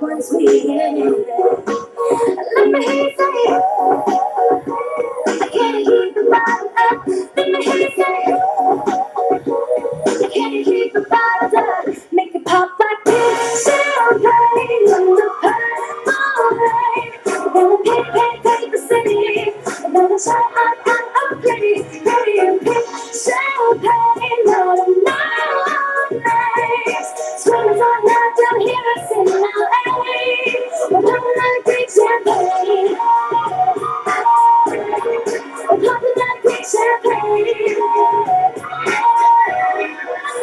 once we hit it. Let me hear you say and pink champagne hear us in LA. We're popping like champagne. We're popping like champagne.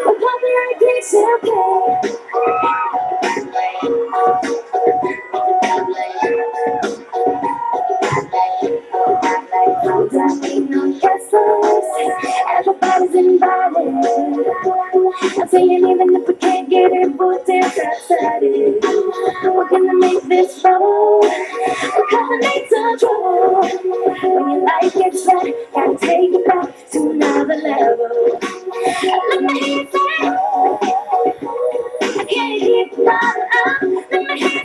We're popping like champagne. Everybody's invited. I'm saying even if we can't get it, we'll dance outside it. We're gonna make this bubble. We're gonna make some trouble. When your life gets right, gotta take it back to another level. Let me hear say, I can't keep bottle up. Let me hear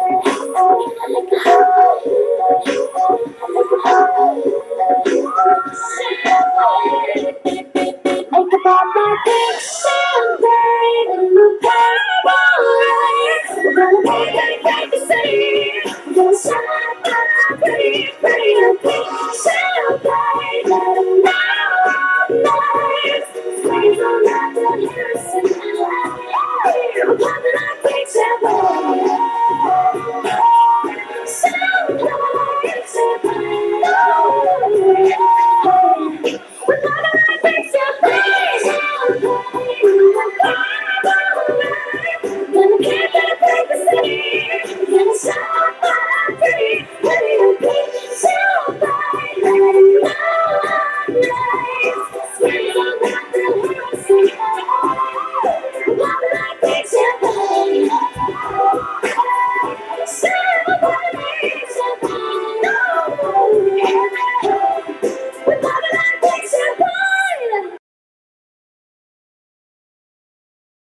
Thanks.